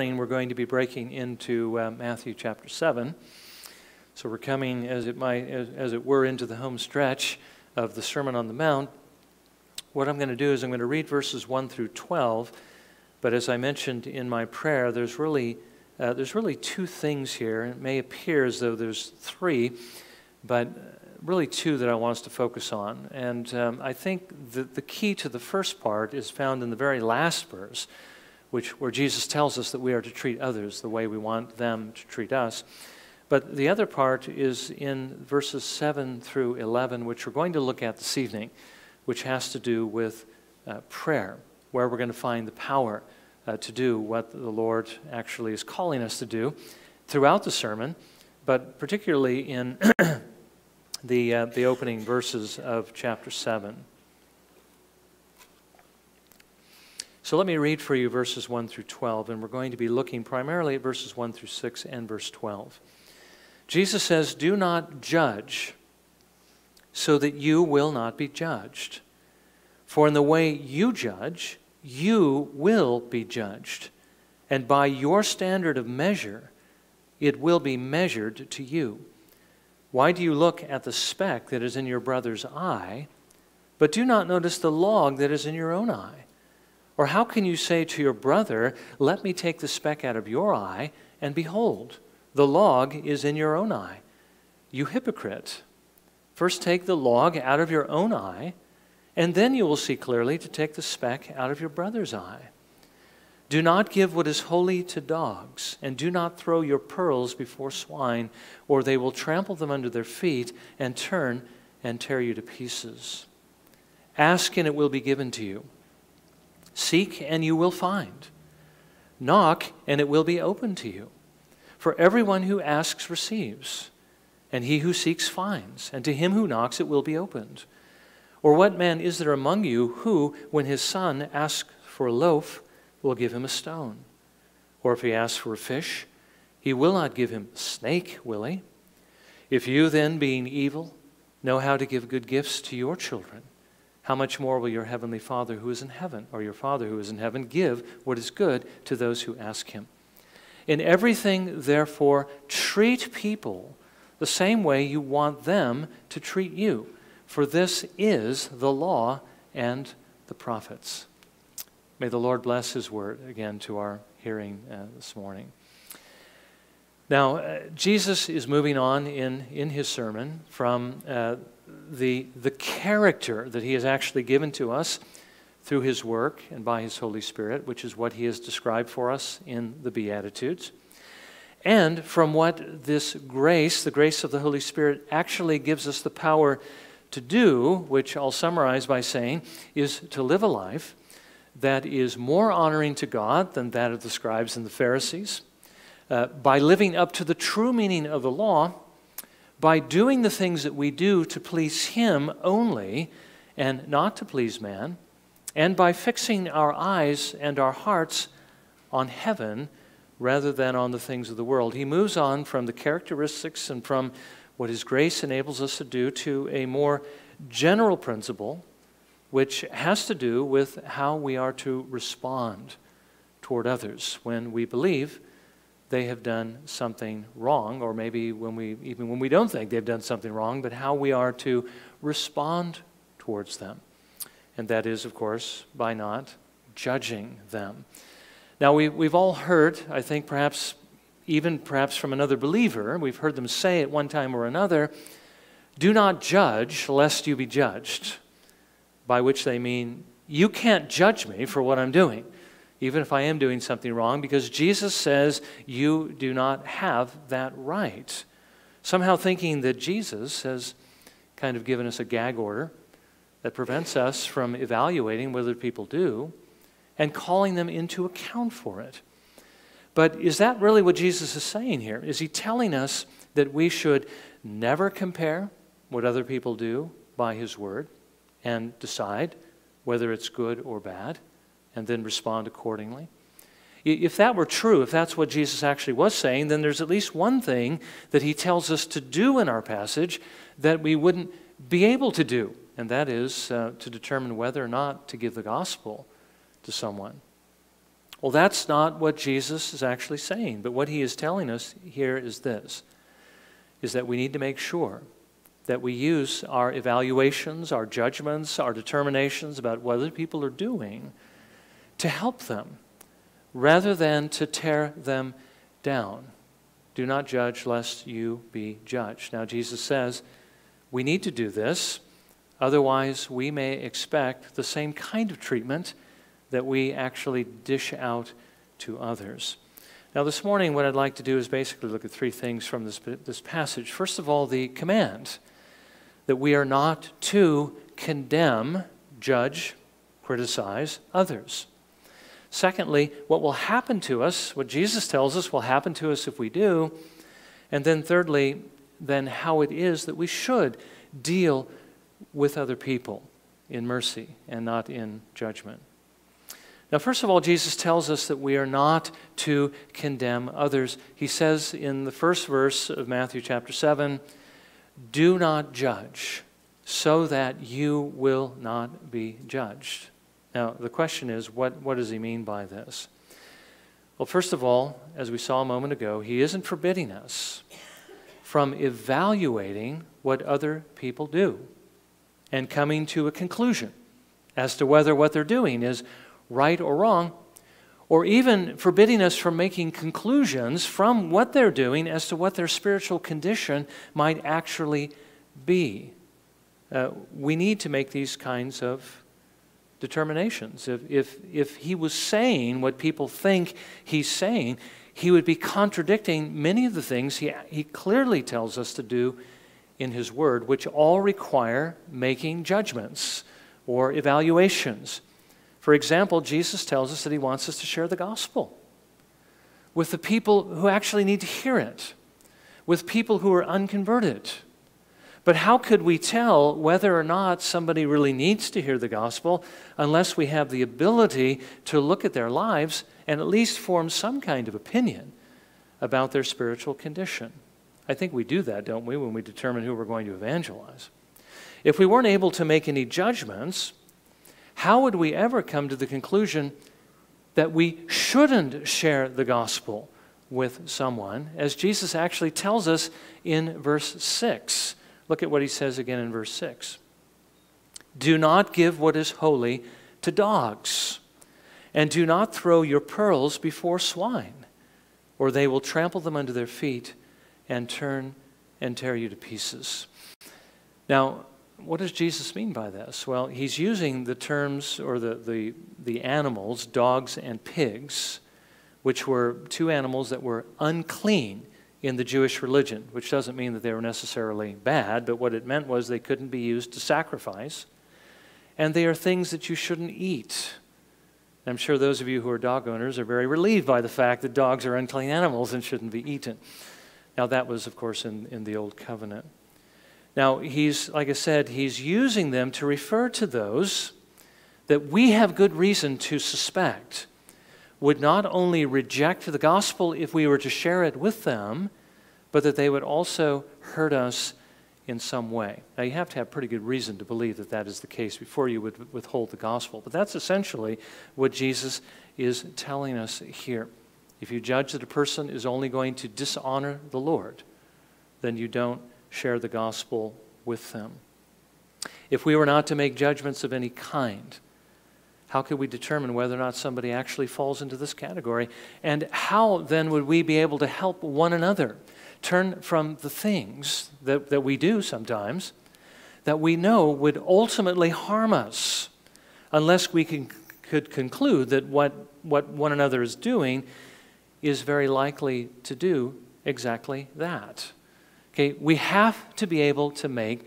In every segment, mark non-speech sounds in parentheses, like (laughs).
we're going to be breaking into uh, Matthew chapter 7. So we're coming, as it, might, as, as it were, into the home stretch of the Sermon on the Mount. What I'm going to do is I'm going to read verses 1 through 12. But as I mentioned in my prayer, there's really, uh, there's really two things here. It may appear as though there's three, but really two that I want us to focus on. And um, I think the, the key to the first part is found in the very last verse, which, where Jesus tells us that we are to treat others the way we want them to treat us. But the other part is in verses 7 through 11, which we're going to look at this evening, which has to do with uh, prayer, where we're going to find the power uh, to do what the Lord actually is calling us to do throughout the sermon, but particularly in (clears throat) the, uh, the opening verses of chapter 7. So let me read for you verses 1 through 12, and we're going to be looking primarily at verses 1 through 6 and verse 12. Jesus says, Do not judge, so that you will not be judged. For in the way you judge, you will be judged. And by your standard of measure, it will be measured to you. Why do you look at the speck that is in your brother's eye, but do not notice the log that is in your own eye? Or how can you say to your brother, Let me take the speck out of your eye, and behold, the log is in your own eye? You hypocrite. First take the log out of your own eye, and then you will see clearly to take the speck out of your brother's eye. Do not give what is holy to dogs, and do not throw your pearls before swine, or they will trample them under their feet and turn and tear you to pieces. Ask, and it will be given to you. Seek, and you will find. Knock, and it will be open to you. For everyone who asks receives, and he who seeks finds, and to him who knocks it will be opened. Or what man is there among you who, when his son asks for a loaf, will give him a stone? Or if he asks for a fish, he will not give him a snake, will he? If you then, being evil, know how to give good gifts to your children, how much more will your heavenly Father who is in heaven, or your Father who is in heaven, give what is good to those who ask him? In everything, therefore, treat people the same way you want them to treat you, for this is the law and the prophets. May the Lord bless his word again to our hearing uh, this morning. Now, uh, Jesus is moving on in, in his sermon from uh, the, the character that he has actually given to us through his work and by his Holy Spirit, which is what he has described for us in the Beatitudes, and from what this grace, the grace of the Holy Spirit, actually gives us the power to do, which I'll summarize by saying is to live a life that is more honoring to God than that of the scribes and the Pharisees, uh, by living up to the true meaning of the law by doing the things that we do to please Him only and not to please man, and by fixing our eyes and our hearts on heaven rather than on the things of the world. He moves on from the characteristics and from what His grace enables us to do to a more general principle, which has to do with how we are to respond toward others when we believe they have done something wrong, or maybe when we, even when we don't think they've done something wrong, but how we are to respond towards them. And that is, of course, by not judging them. Now, we, we've all heard, I think perhaps, even perhaps from another believer, we've heard them say at one time or another, do not judge lest you be judged, by which they mean, you can't judge me for what I'm doing even if I am doing something wrong, because Jesus says you do not have that right. Somehow thinking that Jesus has kind of given us a gag order that prevents us from evaluating whether people do and calling them into account for it. But is that really what Jesus is saying here? Is he telling us that we should never compare what other people do by his word and decide whether it's good or bad? And then respond accordingly. If that were true, if that's what Jesus actually was saying, then there's at least one thing that he tells us to do in our passage that we wouldn't be able to do, and that is uh, to determine whether or not to give the gospel to someone, Well, that's not what Jesus is actually saying, but what he is telling us here is this is that we need to make sure that we use our evaluations, our judgments, our determinations about what other people are doing to help them rather than to tear them down. Do not judge lest you be judged. Now, Jesus says we need to do this, otherwise, we may expect the same kind of treatment that we actually dish out to others. Now, this morning, what I'd like to do is basically look at three things from this, this passage. First of all, the command that we are not to condemn, judge, criticize others. Secondly, what will happen to us, what Jesus tells us will happen to us if we do. And then thirdly, then how it is that we should deal with other people in mercy and not in judgment. Now, first of all, Jesus tells us that we are not to condemn others. He says in the first verse of Matthew chapter 7 Do not judge, so that you will not be judged. Now, the question is, what, what does he mean by this? Well, first of all, as we saw a moment ago, he isn't forbidding us from evaluating what other people do and coming to a conclusion as to whether what they're doing is right or wrong, or even forbidding us from making conclusions from what they're doing as to what their spiritual condition might actually be. Uh, we need to make these kinds of determinations. If, if, if he was saying what people think he's saying, he would be contradicting many of the things he, he clearly tells us to do in his word, which all require making judgments or evaluations. For example, Jesus tells us that he wants us to share the gospel with the people who actually need to hear it, with people who are unconverted. But how could we tell whether or not somebody really needs to hear the gospel unless we have the ability to look at their lives and at least form some kind of opinion about their spiritual condition? I think we do that, don't we, when we determine who we're going to evangelize? If we weren't able to make any judgments, how would we ever come to the conclusion that we shouldn't share the gospel with someone, as Jesus actually tells us in verse 6? Look at what he says again in verse 6. Do not give what is holy to dogs, and do not throw your pearls before swine, or they will trample them under their feet and turn and tear you to pieces. Now, what does Jesus mean by this? Well, he's using the terms or the, the, the animals, dogs and pigs, which were two animals that were unclean in the Jewish religion, which doesn't mean that they were necessarily bad, but what it meant was they couldn't be used to sacrifice. And they are things that you shouldn't eat. I'm sure those of you who are dog owners are very relieved by the fact that dogs are unclean animals and shouldn't be eaten. Now, that was, of course, in, in the Old Covenant. Now, he's, like I said, he's using them to refer to those that we have good reason to suspect would not only reject the gospel if we were to share it with them, but that they would also hurt us in some way. Now, you have to have pretty good reason to believe that that is the case before you would withhold the gospel. But that's essentially what Jesus is telling us here. If you judge that a person is only going to dishonor the Lord, then you don't share the gospel with them. If we were not to make judgments of any kind, how could we determine whether or not somebody actually falls into this category? And how then would we be able to help one another turn from the things that, that we do sometimes that we know would ultimately harm us unless we can, could conclude that what, what one another is doing is very likely to do exactly that? Okay, we have to be able to make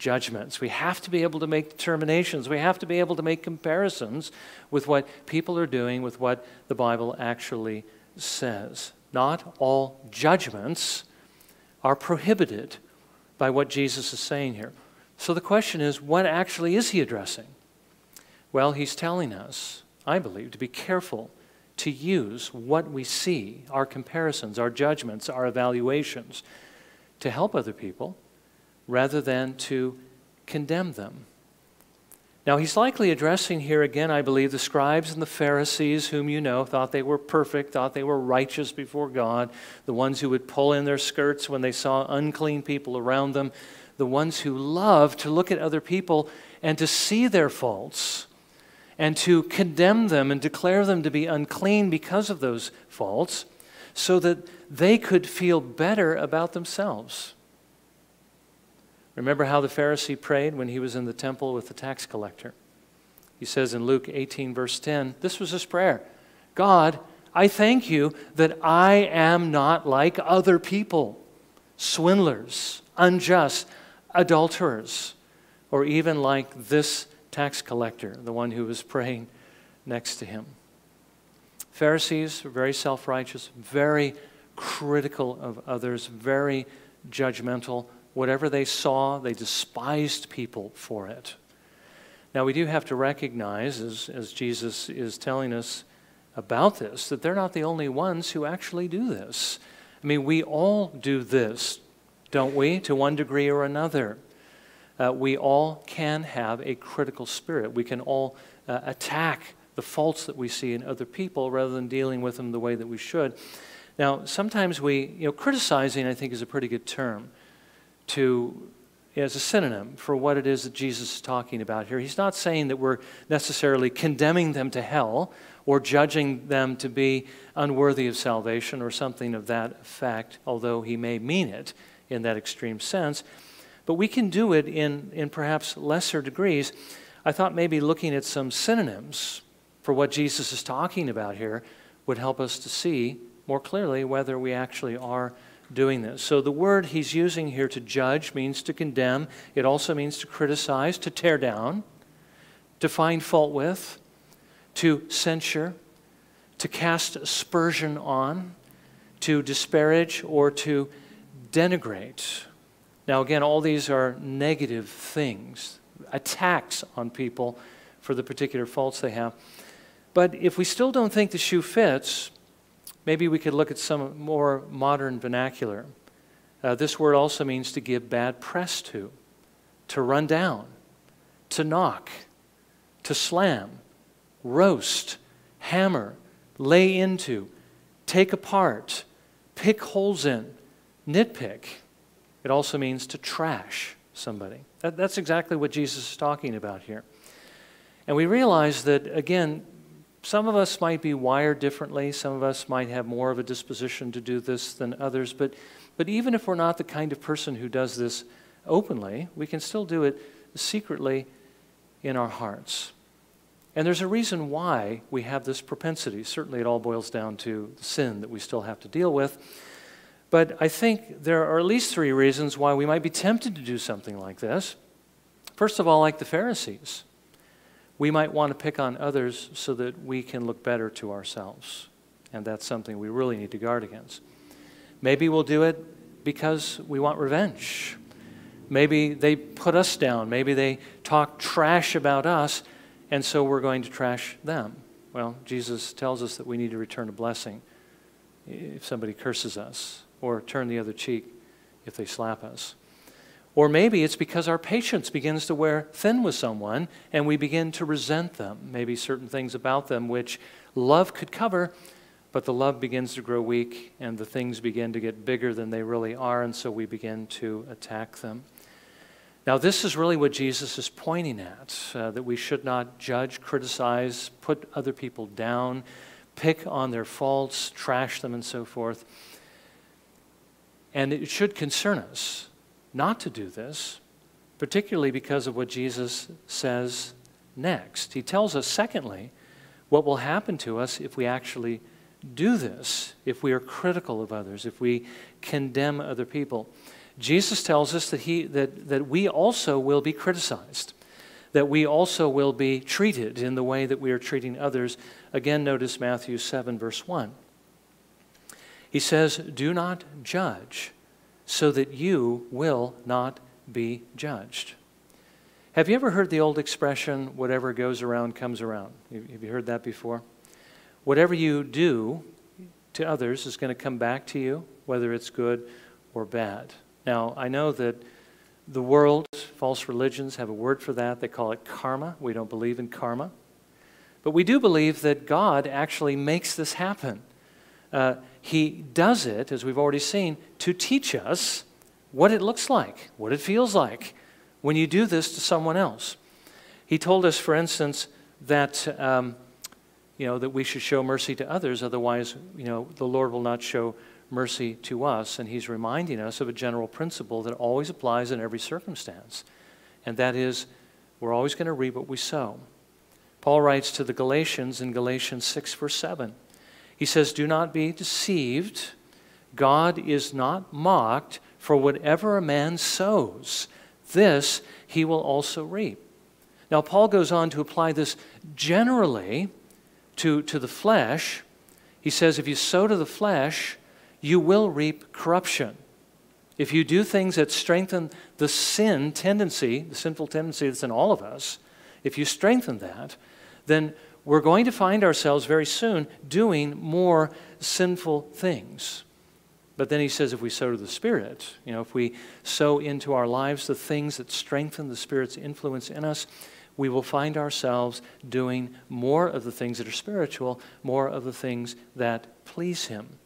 judgments. We have to be able to make determinations. We have to be able to make comparisons with what people are doing, with what the Bible actually says. Not all judgments are prohibited by what Jesus is saying here. So the question is what actually is he addressing? Well, he's telling us, I believe, to be careful to use what we see, our comparisons, our judgments, our evaluations to help other people rather than to condemn them. Now, he's likely addressing here again, I believe, the scribes and the Pharisees, whom you know, thought they were perfect, thought they were righteous before God, the ones who would pull in their skirts when they saw unclean people around them, the ones who love to look at other people and to see their faults and to condemn them and declare them to be unclean because of those faults so that they could feel better about themselves. Remember how the Pharisee prayed when he was in the temple with the tax collector? He says in Luke 18, verse 10, this was his prayer God, I thank you that I am not like other people, swindlers, unjust, adulterers, or even like this tax collector, the one who was praying next to him. Pharisees were very self righteous, very critical of others, very judgmental. Whatever they saw, they despised people for it. Now, we do have to recognize, as, as Jesus is telling us about this, that they're not the only ones who actually do this. I mean, we all do this don't we, to one degree or another? Uh, we all can have a critical spirit. We can all uh, attack the faults that we see in other people rather than dealing with them the way that we should. Now, sometimes we, you know, criticizing, I think, is a pretty good term to as a synonym for what it is that Jesus is talking about here. He's not saying that we're necessarily condemning them to hell or judging them to be unworthy of salvation or something of that effect, although he may mean it in that extreme sense. But we can do it in, in perhaps lesser degrees. I thought maybe looking at some synonyms for what Jesus is talking about here would help us to see more clearly whether we actually are doing this. So the word he's using here to judge means to condemn, it also means to criticize, to tear down, to find fault with, to censure, to cast aspersion on, to disparage, or to denigrate. Now, again, all these are negative things, attacks on people for the particular faults they have. But if we still don't think the shoe fits, maybe we could look at some more modern vernacular. Uh, this word also means to give bad press to, to run down, to knock, to slam, roast, hammer, lay into, take apart, pick holes in, nitpick. It also means to trash somebody. That, that's exactly what Jesus is talking about here. And we realize that, again, some of us might be wired differently. Some of us might have more of a disposition to do this than others. But, but even if we're not the kind of person who does this openly, we can still do it secretly in our hearts. And there's a reason why we have this propensity. Certainly, it all boils down to the sin that we still have to deal with. But I think there are at least three reasons why we might be tempted to do something like this. First of all, like the Pharisees, we might want to pick on others so that we can look better to ourselves. And that's something we really need to guard against. Maybe we'll do it because we want revenge. Maybe they put us down. Maybe they talk trash about us, and so we're going to trash them. Well, Jesus tells us that we need to return a blessing if somebody curses us or turn the other cheek if they slap us. Or maybe it's because our patience begins to wear thin with someone and we begin to resent them. Maybe certain things about them which love could cover, but the love begins to grow weak and the things begin to get bigger than they really are, and so we begin to attack them. Now, this is really what Jesus is pointing at uh, that we should not judge, criticize, put other people down, pick on their faults, trash them, and so forth. And it should concern us not to do this, particularly because of what Jesus says next. He tells us, secondly, what will happen to us if we actually do this, if we are critical of others, if we condemn other people. Jesus tells us that, he, that, that we also will be criticized, that we also will be treated in the way that we are treating others. Again, notice Matthew 7, verse 1. He says, Do not judge so that you will not be judged. Have you ever heard the old expression, whatever goes around comes around? Have you heard that before? Whatever you do to others is going to come back to you, whether it's good or bad. Now, I know that The world, false religions have a word for that. They call it karma. We don't believe in karma. But we do believe that God actually makes this happen. Uh, he does it, as we've already seen, to teach us what it looks like, what it feels like when you do this to someone else. He told us, for instance, that, um, you know, that we should show mercy to others, otherwise, you know, the Lord will not show mercy to us. And he's reminding us of a general principle that always applies in every circumstance, and that is we're always going to reap what we sow. Paul writes to the Galatians in Galatians 6, verse 7. He says, Do not be deceived. God is not mocked, for whatever a man sows, this he will also reap. Now, Paul goes on to apply this generally to, to the flesh. He says, If you sow to the flesh, you will reap corruption. If you do things that strengthen the sin tendency, the sinful tendency that's in all of us, if you strengthen that, then we're going to find ourselves very soon doing more sinful things. But then he says if we sow to the Spirit, you know, if we sow into our lives the things that strengthen the Spirit's influence in us, we will find ourselves doing more of the things that are spiritual, more of the things that please Him.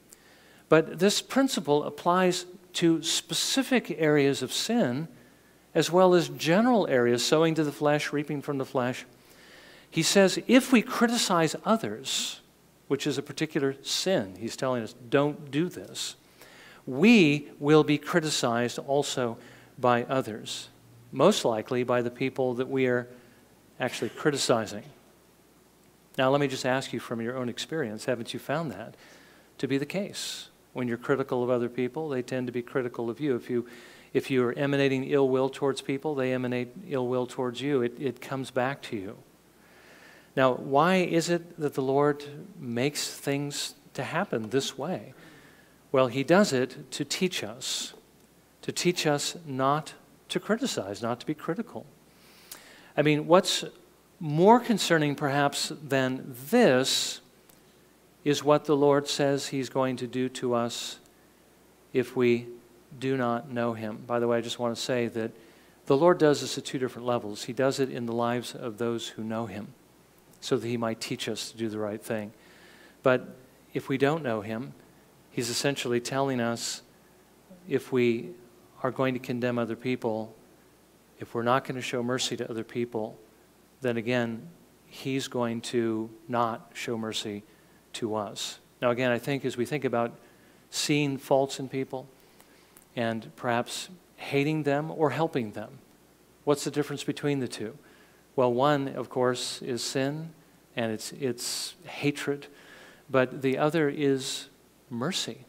But this principle applies to specific areas of sin as well as general areas, sowing to the flesh, reaping from the flesh. He says if we criticize others, which is a particular sin, he's telling us don't do this, we will be criticized also by others, most likely by the people that we are actually criticizing. Now, let me just ask you from your own experience haven't you found that to be the case? When you're critical of other people, they tend to be critical of you. If you if you are emanating ill will towards people, they emanate ill will towards you. It, it comes back to you. Now, why is it that the Lord makes things to happen this way? Well, He does it to teach us, to teach us not to criticize, not to be critical. I mean, what's more concerning perhaps than this is what the Lord says He's going to do to us if we do not know Him. By the way, I just want to say that the Lord does this at two different levels. He does it in the lives of those who know Him so that he might teach us to do the right thing. But if we don't know him, he's essentially telling us if we are going to condemn other people, if we're not going to show mercy to other people, then again, he's going to not show mercy to us. Now, again, I think as we think about seeing faults in people and perhaps hating them or helping them, what's the difference between the two? Well, one, of course, is sin and it's, it's hatred, but the other is mercy.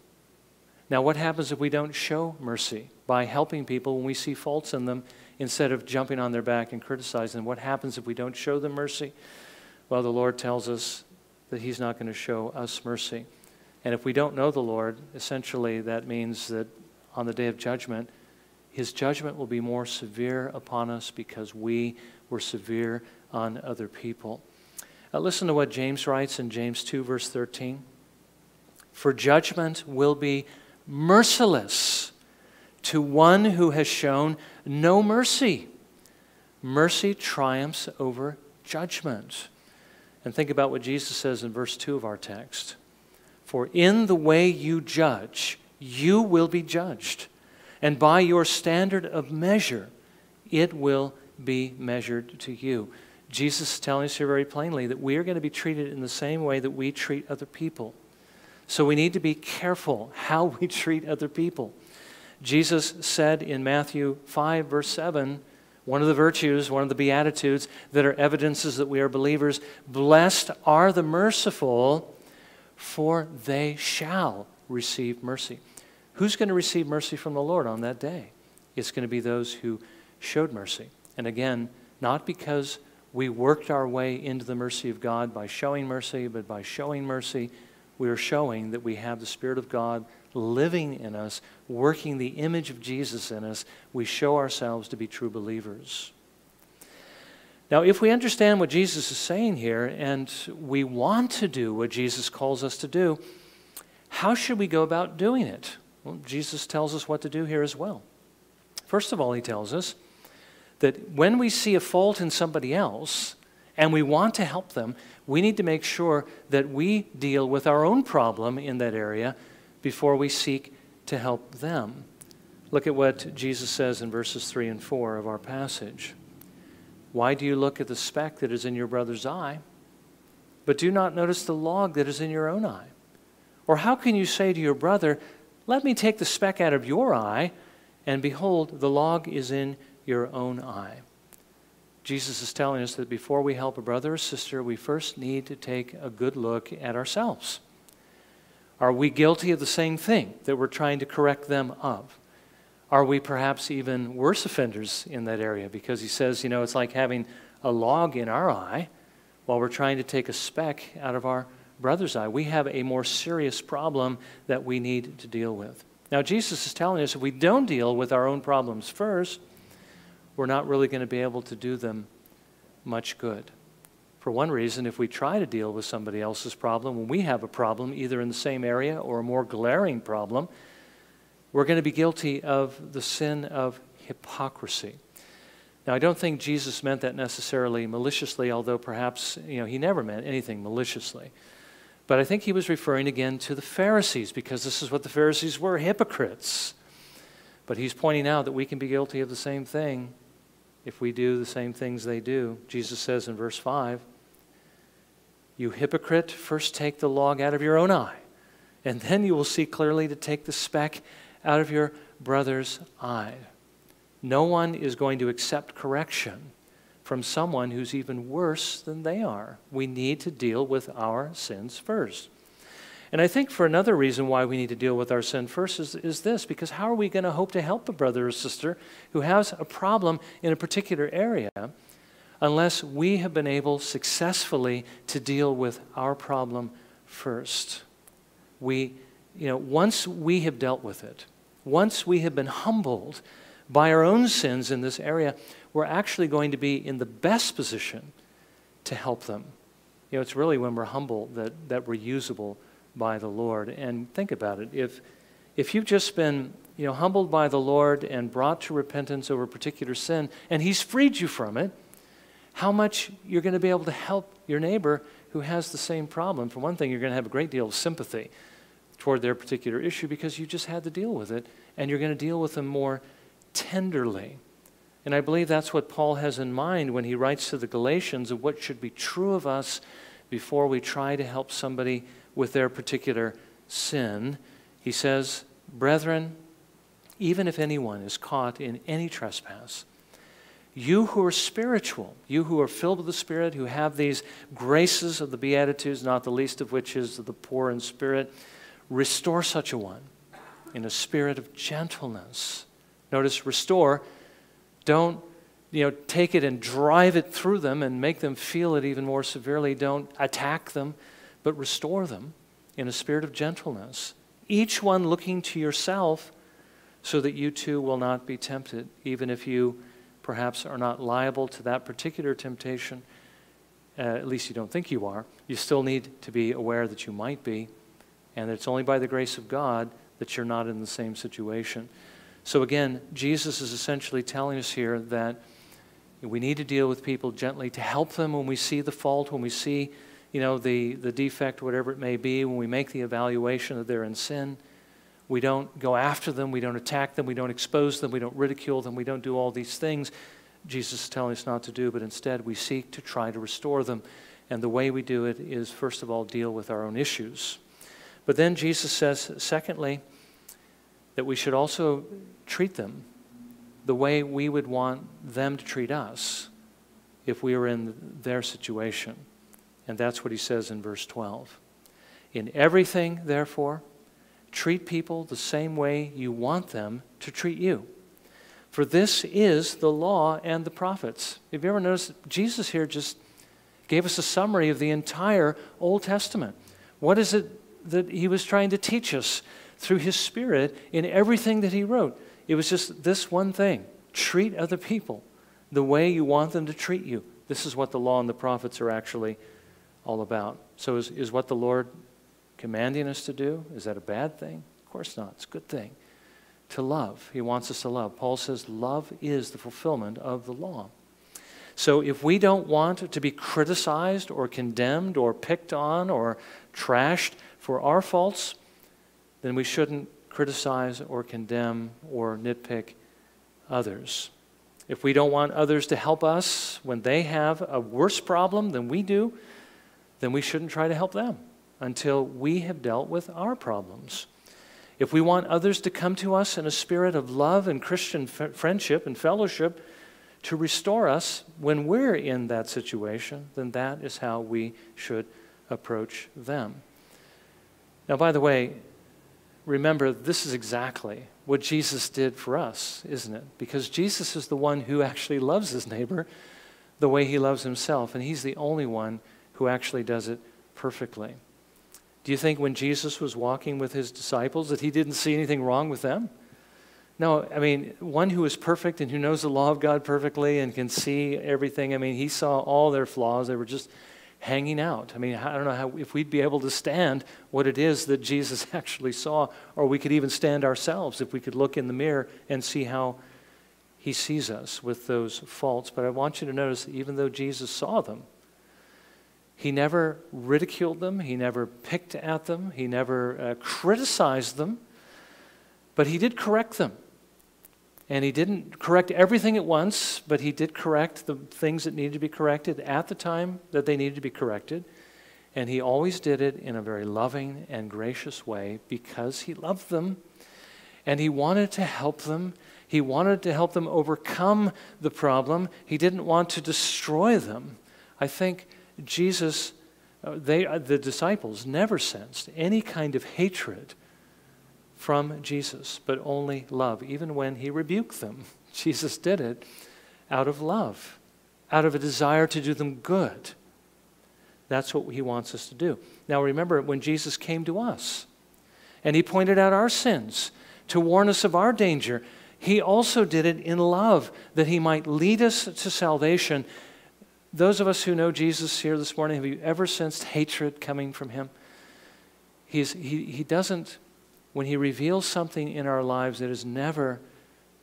Now, what happens if we don't show mercy by helping people when we see faults in them instead of jumping on their back and criticizing them? What happens if we don't show them mercy? Well, the Lord tells us that He's not going to show us mercy. And if we don't know the Lord, essentially that means that on the day of judgment, His judgment will be more severe upon us because we were severe on other people. Uh, listen to what James writes in James 2, verse 13. For judgment will be merciless to one who has shown no mercy. Mercy triumphs over judgment. And think about what Jesus says in verse 2 of our text. For in the way you judge, you will be judged, and by your standard of measure, it will be measured to you. Jesus is telling us here very plainly that we are going to be treated in the same way that we treat other people. So we need to be careful how (laughs) we treat other people. Jesus said in Matthew 5, verse 7, one of the virtues, one of the Beatitudes that are evidences that we are believers blessed are the merciful, for they shall receive mercy. Who's going to receive mercy from the Lord on that day? It's going to be those who showed mercy. And again, not because we worked our way into the mercy of God by showing mercy, but by showing mercy, we are showing that we have the Spirit of God living in us, working the image of Jesus in us. We show ourselves to be true believers. Now, if we understand what Jesus is saying here and we want to do what Jesus calls us to do, how should we go about doing it? Well, Jesus tells us what to do here as well. First of all, he tells us that when we see a fault in somebody else and we want to help them, we need to make sure that we deal with our own problem in that area before we seek to help them. Look at what Jesus says in verses 3 and 4 of our passage. Why do you look at the speck that is in your brother's eye, but do not notice the log that is in your own eye? Or how can you say to your brother, Let me take the speck out of your eye, and behold, the log is in your own eye? Jesus is telling us that before we help a brother or sister, we first need to take a good look at ourselves. Are we guilty of the same thing that we're trying to correct them of? Are we perhaps even worse offenders in that area? Because he says, you know, it's like having a log in our eye while we're trying to take a speck out of our brother's eye. We have a more serious problem that we need to deal with. Now, Jesus is telling us if we don't deal with our own problems first, we're not really going to be able to do them much good. For one reason, if we try to deal with somebody else's problem when we have a problem, either in the same area or a more glaring problem, we're going to be guilty of the sin of hypocrisy. Now, I don't think Jesus meant that necessarily maliciously, although perhaps, you know, he never meant anything maliciously. But I think he was referring again to the Pharisees because this is what the Pharisees were hypocrites. But he's pointing out that we can be guilty of the same thing if we do the same things they do. Jesus says in verse 5 You hypocrite, first take the log out of your own eye, and then you will see clearly to take the speck out of your brother's eye. No one is going to accept correction from someone who's even worse than they are. We need to deal with our sins first. And I think for another reason why we need to deal with our sin first is, is this because how are we going to hope to help a brother or sister who has a problem in a particular area unless we have been able successfully to deal with our problem first? We, you know, once we have dealt with it, once we have been humbled by our own sins in this area, we're actually going to be in the best position to help them. You know, it's really when we're humble that, that we're usable by the Lord. And think about it. If, if you've just been you know, humbled by the Lord and brought to repentance over a particular sin, and He's freed you from it, how much you're going to be able to help your neighbor who has the same problem. For one thing, you're going to have a great deal of sympathy toward their particular issue because you just had to deal with it, and you're going to deal with them more tenderly. And I believe that's what Paul has in mind when he writes to the Galatians of what should be true of us before we try to help somebody with their particular sin. He says, Brethren, even if anyone is caught in any trespass, you who are spiritual, you who are filled with the Spirit, who have these graces of the Beatitudes, not the least of which is the poor in spirit, restore such a one in a spirit of gentleness. Notice, restore. Don't you know, take it and drive it through them and make them feel it even more severely. Don't attack them but restore them in a spirit of gentleness, each one looking to yourself so that you too will not be tempted, even if you perhaps are not liable to that particular temptation. Uh, at least you don't think you are. You still need to be aware that you might be, and it's only by the grace of God that you're not in the same situation. So, again, Jesus is essentially telling us here that we need to deal with people gently to help them when we see the fault, when we see you know, the, the defect, whatever it may be, when we make the evaluation that they're in sin, we don't go after them, we don't attack them, we don't expose them, we don't ridicule them, we don't do all these things Jesus is telling us not to do, but instead we seek to try to restore them. And the way we do it is, first of all, deal with our own issues. But then Jesus says, secondly, that we should also treat them the way we would want them to treat us if we were in their situation. And that's what he says in verse 12. In everything, therefore, treat people the same way you want them to treat you. For this is the law and the prophets. Have you ever noticed Jesus here just gave us a summary of the entire Old Testament? What is it that he was trying to teach us through his Spirit in everything that he wrote? It was just this one thing treat other people the way you want them to treat you. This is what the law and the prophets are actually all about. So, is, is what the Lord commanding us to do? Is that a bad thing? Of course not. It's a good thing to love. He wants us to love. Paul says love is the fulfillment of the law. So if we don't want to be criticized or condemned or picked on or trashed for our faults, then we shouldn't criticize or condemn or nitpick others. If we don't want others to help us when they have a worse problem than we do, then we shouldn't try to help them until we have dealt with our problems. If we want others to come to us in a spirit of love and Christian friendship and fellowship to restore us when we're in that situation, then that is how we should approach them. Now, by the way, remember, this is exactly what Jesus did for us, isn't it? Because Jesus is the one who actually loves his neighbor the way he loves himself, and he's the only one who actually does it perfectly. Do you think when Jesus was walking with his disciples that he didn't see anything wrong with them? No, I mean, one who is perfect and who knows the law of God perfectly and can see everything, I mean, he saw all their flaws. They were just hanging out. I mean, I don't know how, if we'd be able to stand what it is that Jesus (laughs) actually saw, or we could even stand ourselves if we could look in the mirror and see how he sees us with those faults. But I want you to notice, even though Jesus saw them, he never ridiculed them, he never picked at them, he never uh, criticized them, but he did correct them. And he didn't correct everything at once, but he did correct the things that needed to be corrected at the time that they needed to be corrected. And he always did it in a very loving and gracious way because he loved them and he wanted to help them. He wanted to help them overcome the problem. He didn't want to destroy them. I think Jesus, uh, they, uh, the disciples, never sensed any kind of hatred from Jesus, but only love, even when he rebuked them. (laughs) Jesus did it out of love, out of a desire to do them good. That's what he wants us to do. Now, remember when Jesus came to us and he pointed out our sins to warn us of our danger, he also did it in love that he might lead us to salvation. Those of us who know Jesus here this morning, have you ever sensed hatred coming from him? He's, he, he doesn't when He reveals something in our lives that is never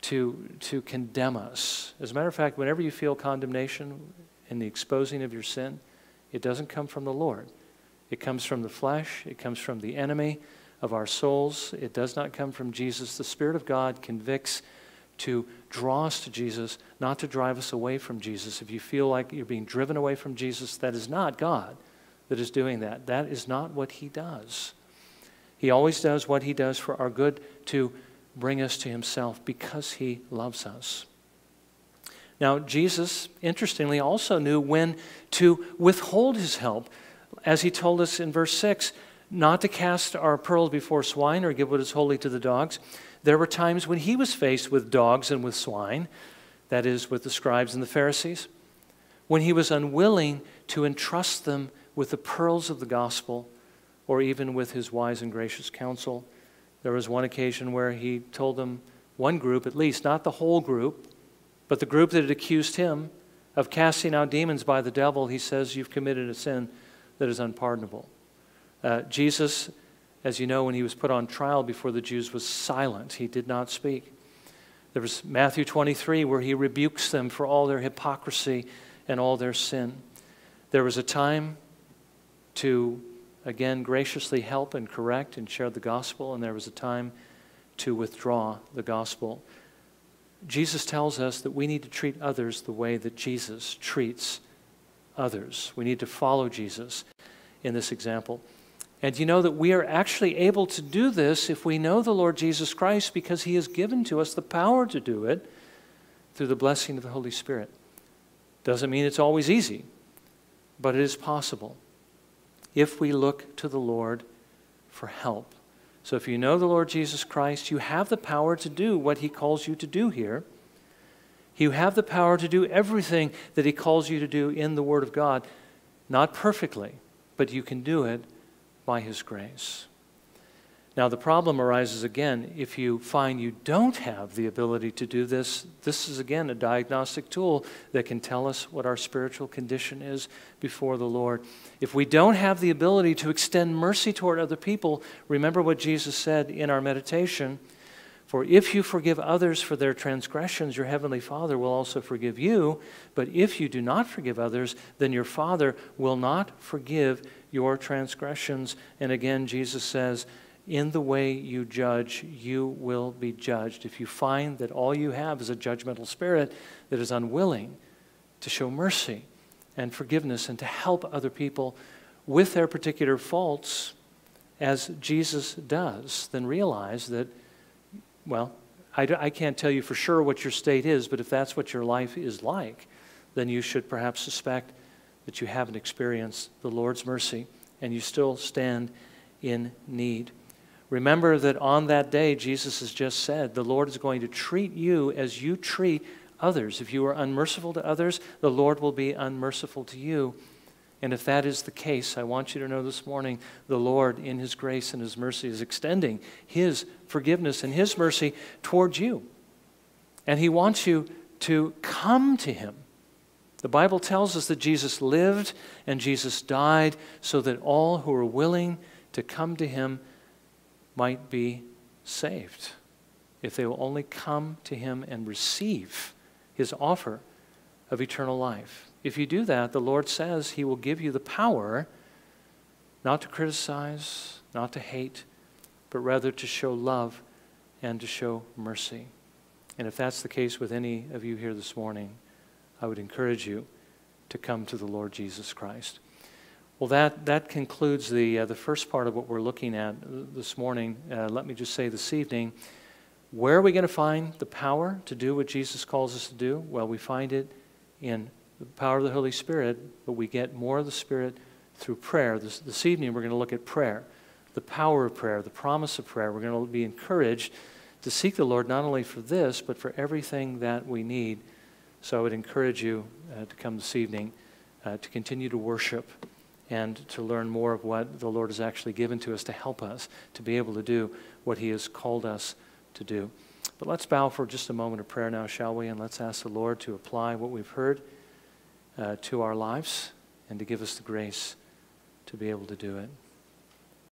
to, to condemn us. As a matter of fact, whenever you feel condemnation in the exposing of your sin, it doesn't come from the Lord. It comes from the flesh, it comes from the enemy of our souls. It does not come from Jesus. The Spirit of God convicts to draw us to Jesus, not to drive us away from Jesus. If you feel like you're being driven away from Jesus, that is not God that is doing that. That is not what He does. He always does what he does for our good to bring us to himself because he loves us. Now, Jesus, interestingly, also knew when to withhold his help, as he told us in verse 6 not to cast our pearls before swine or give what is holy to the dogs. There were times when he was faced with dogs and with swine, that is, with the scribes and the Pharisees, when he was unwilling to entrust them with the pearls of the gospel or even with his wise and gracious counsel. There was one occasion where he told them, one group at least, not the whole group, but the group that had accused him of casting out demons by the devil, he says, You've committed a sin that is unpardonable. Uh, Jesus, as you know, when he was put on trial before the Jews, was silent. He did not speak. There was Matthew 23 where he rebukes them for all their hypocrisy and all their sin. There was a time to again, graciously help and correct and share the gospel, and there was a time to withdraw the gospel. Jesus tells us that we need to treat others the way that Jesus treats others. We need to follow Jesus in this example. And you know that we are actually able to do this if we know the Lord Jesus Christ because he has given to us the power to do it through the blessing of the Holy Spirit. Doesn't mean it's always easy, but it is possible if we look to the Lord for help. So if you know the Lord Jesus Christ, you have the power to do what he calls you to do here. You have the power to do everything that he calls you to do in the Word of God. Not perfectly, but you can do it by his grace. Now, the problem arises again if you find you don't have the ability to do this. This is again a diagnostic tool that can tell us what our spiritual condition is before the Lord. If we don't have the ability to extend mercy toward other people, remember what Jesus said in our meditation For if you forgive others for their transgressions, your heavenly Father will also forgive you. But if you do not forgive others, then your Father will not forgive your transgressions. And again, Jesus says, In the way you judge, you will be judged. If you find that all you have is a judgmental spirit that is unwilling to show mercy and forgiveness and to help other people with their particular faults, as Jesus does, then realize that well, I, I can't tell you for sure what your state is, but if that's what your life is like, then you should perhaps suspect that you haven't experienced the Lord's mercy and you still stand in need. Remember that on that day, Jesus has just said, the Lord is going to treat you as you treat others. If you are unmerciful to others, the Lord will be unmerciful to you. And if that is the case, I want you to know this morning the Lord, in His grace and His mercy, is extending His forgiveness and His mercy towards you. And He wants you to come to Him. The Bible tells us that Jesus lived and Jesus died so that all who are willing to come to Him might be saved. If they will only come to Him and receive His offer of eternal life. If you do that, the Lord says He will give you the power not to criticize, not to hate, but rather to show love and to show mercy. And if that's the case with any of you here this morning, I would encourage you to come to the Lord Jesus Christ. Well, that, that concludes the, uh, the first part of what we're looking at this morning. Uh, let me just say this evening where are we going to find the power to do what Jesus calls us to do? Well, we find it in the power of the Holy Spirit, but we get more of the Spirit through prayer. This, this evening, we're going to look at prayer, the power of prayer, the promise of prayer. We're going to be encouraged to seek the Lord not only for this, but for everything that we need. So I would encourage you uh, to come this evening uh, to continue to worship and to learn more of what the Lord has actually given to us to help us to be able to do what He has called us to do. But let's bow for just a moment of prayer now, shall we? And let's ask the Lord to apply what we've heard uh, to our lives and to give us the grace to be able to do it.